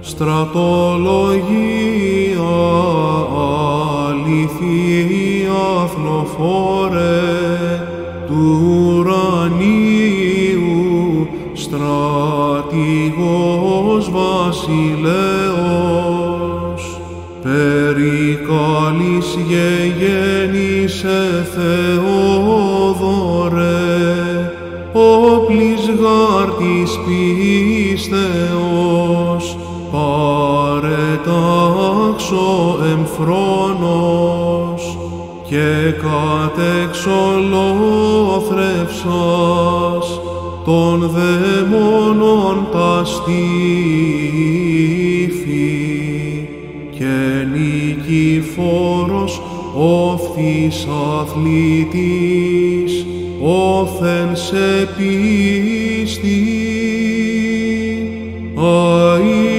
στρατολογία αληθεία αθνοφόρε του ουρανίου στρατηγός βασιλέος περικάλης γεγέννησε Θεόδωρε της πίστεως. Παρετάξω εμφρόνος και κατεξολόθρευσας των δαιμόνων τα στήφη και νικηφόρος όφθης αθλητής όθεν σε πίστη, αη.